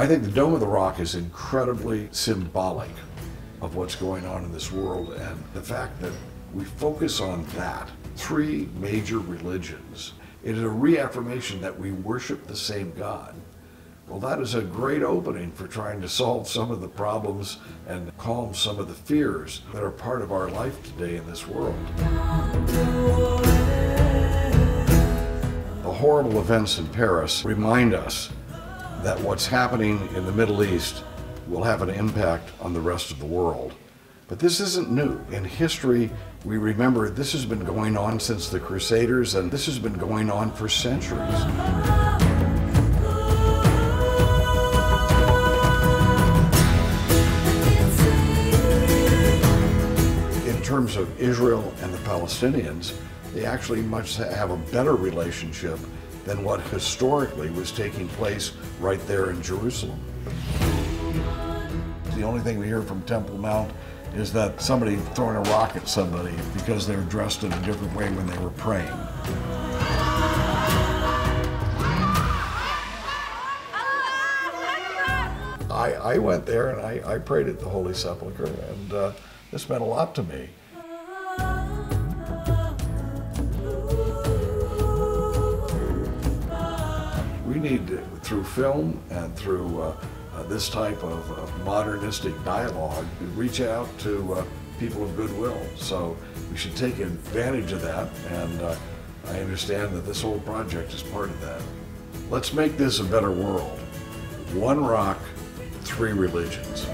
I think the Dome of the Rock is incredibly symbolic of what's going on in this world and the fact that we focus on that. Three major religions. It is a reaffirmation that we worship the same God. Well, that is a great opening for trying to solve some of the problems and calm some of the fears that are part of our life today in this world. The horrible events in Paris remind us that what's happening in the Middle East will have an impact on the rest of the world. But this isn't new. In history, we remember this has been going on since the Crusaders, and this has been going on for centuries. In terms of Israel and the Palestinians, they actually must have a better relationship than what historically was taking place right there in Jerusalem. The only thing we hear from Temple Mount is that somebody throwing a rock at somebody because they were dressed in a different way when they were praying. I, I went there and I, I prayed at the Holy Sepulchre, and uh, this meant a lot to me. We need, to, through film and through uh, uh, this type of modernistic dialogue, to reach out to uh, people of goodwill. So we should take advantage of that, and uh, I understand that this whole project is part of that. Let's make this a better world. One rock, three religions.